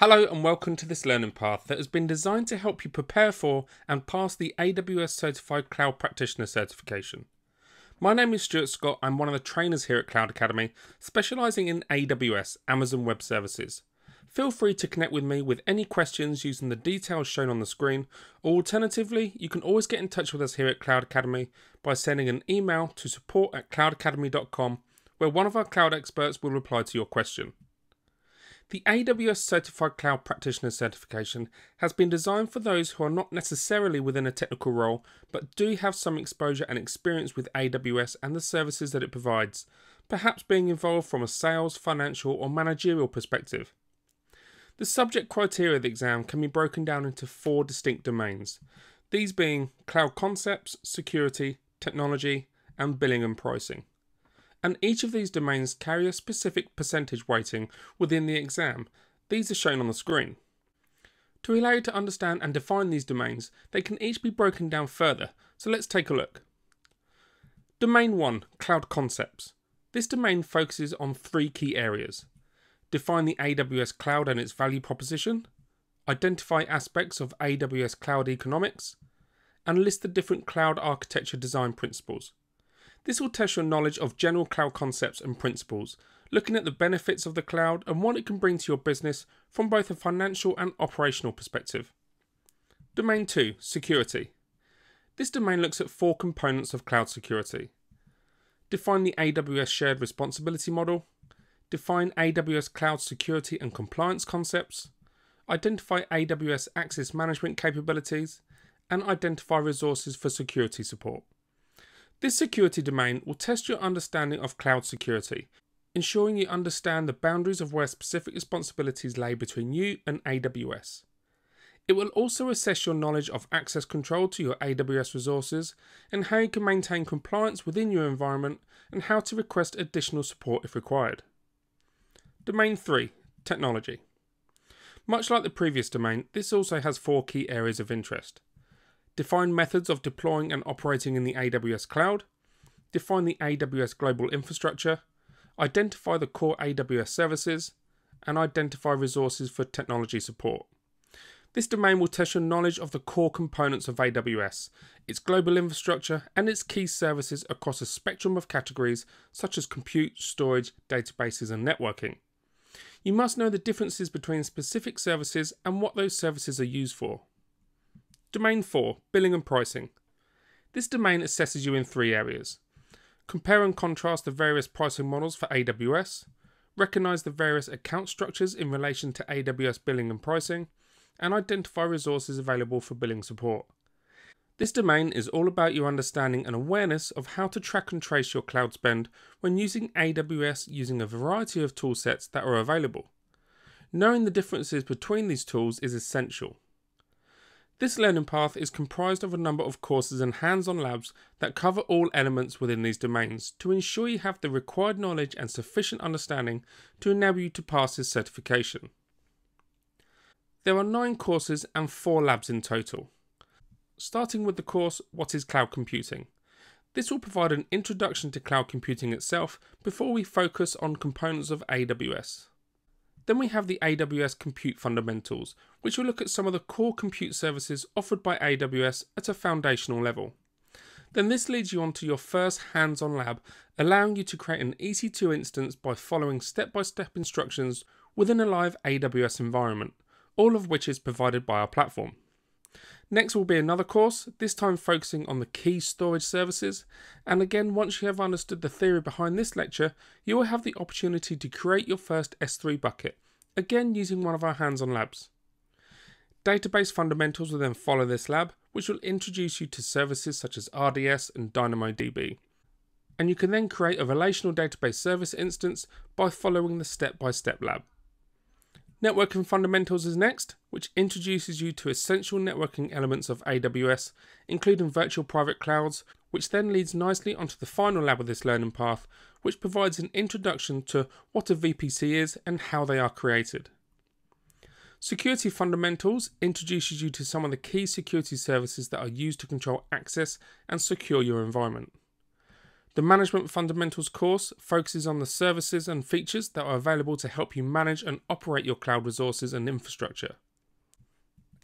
Hello and welcome to this learning path that has been designed to help you prepare for and pass the AWS Certified Cloud Practitioner certification. My name is Stuart Scott. I'm one of the trainers here at Cloud Academy, specializing in AWS, Amazon Web Services. Feel free to connect with me with any questions using the details shown on the screen, or alternatively, you can always get in touch with us here at Cloud Academy by sending an email to support at cloudacademy.com, where one of our cloud experts will reply to your question. The AWS Certified Cloud Practitioner certification has been designed for those who are not necessarily within a technical role but do have some exposure and experience with AWS and the services that it provides, perhaps being involved from a sales, financial, or managerial perspective. The subject criteria of the exam can be broken down into four distinct domains, these being cloud concepts, security, technology, and billing and pricing and each of these domains carry a specific percentage weighting within the exam. These are shown on the screen. To allow you to understand and define these domains, they can each be broken down further, so let's take a look. Domain 1 Cloud Concepts. This domain focuses on three key areas define the AWS cloud and its value proposition, identify aspects of AWS cloud economics, and list the different cloud architecture design principles. This will test your knowledge of general cloud concepts and principles, looking at the benefits of the cloud and what it can bring to your business from both a financial and operational perspective. Domain 2 Security. This domain looks at four components of cloud security. Define the AWS shared responsibility model, define AWS cloud security and compliance concepts, identify AWS access management capabilities, and identify resources for security support. This security domain will test your understanding of cloud security, ensuring you understand the boundaries of where specific responsibilities lay between you and AWS. It will also assess your knowledge of access control to your AWS resources and how you can maintain compliance within your environment and how to request additional support if required. Domain 3 Technology. Much like the previous domain, this also has four key areas of interest define methods of deploying and operating in the AWS cloud, define the AWS global infrastructure, identify the core AWS services, and identify resources for technology support. This domain will test your knowledge of the core components of AWS, its global infrastructure, and its key services across a spectrum of categories such as compute, storage, databases, and networking. You must know the differences between specific services and what those services are used for. Domain 4 Billing and Pricing. This domain assesses you in three areas compare and contrast the various pricing models for AWS, recognize the various account structures in relation to AWS billing and pricing, and identify resources available for billing support. This domain is all about your understanding and awareness of how to track and trace your cloud spend when using AWS using a variety of toolsets that are available. Knowing the differences between these tools is essential. This learning path is comprised of a number of courses and hands-on labs that cover all elements within these domains to ensure you have the required knowledge and sufficient understanding to enable you to pass this certification. There are 9 courses and 4 labs in total. Starting with the course What is Cloud Computing? This will provide an introduction to cloud computing itself before we focus on components of AWS. Then we have the AWS Compute Fundamentals, which will look at some of the core compute services offered by AWS at a foundational level. Then this leads you on to your first hands-on lab, allowing you to create an EC2 instance by following step-by-step -step instructions within a live AWS environment, all of which is provided by our platform. Next will be another course, this time focusing on the key storage services. And again, once you have understood the theory behind this lecture, you will have the opportunity to create your first S3 bucket, again using one of our hands-on labs. Database fundamentals will then follow this lab, which will introduce you to services such as RDS and DynamoDB. And you can then create a relational database service instance by following the step-by-step -step lab. Networking Fundamentals is next, which introduces you to essential networking elements of AWS, including virtual private clouds, which then leads nicely onto the final lab of this learning path, which provides an introduction to what a VPC is and how they are created. Security Fundamentals introduces you to some of the key security services that are used to control access and secure your environment. The Management Fundamentals course focuses on the services and features that are available to help you manage and operate your cloud resources and infrastructure.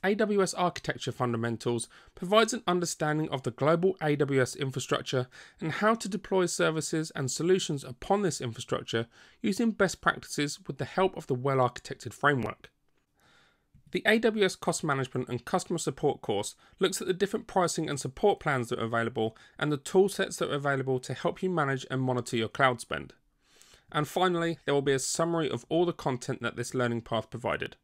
AWS Architecture Fundamentals provides an understanding of the global AWS infrastructure and how to deploy services and solutions upon this infrastructure using best practices with the help of the well architected framework. The AWS Cost Management and Customer Support course looks at the different pricing and support plans that are available and the toolsets that are available to help you manage and monitor your cloud spend. And finally, there will be a summary of all the content that this learning path provided.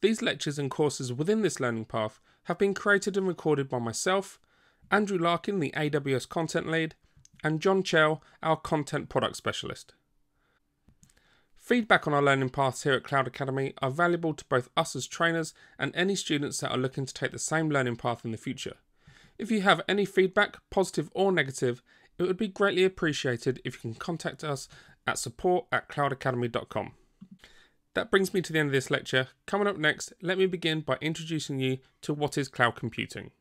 These lectures and courses within this learning path have been created and recorded by myself, Andrew Larkin, the AWS content lead, and John Chell, our content product specialist. Feedback on our learning paths here at Cloud Academy are valuable to both us as trainers and any students that are looking to take the same learning path in the future. If you have any feedback, positive or negative, it would be greatly appreciated if you can contact us at support at cloudacademy.com. That brings me to the end of this lecture. Coming up next, let me begin by introducing you to what is cloud computing.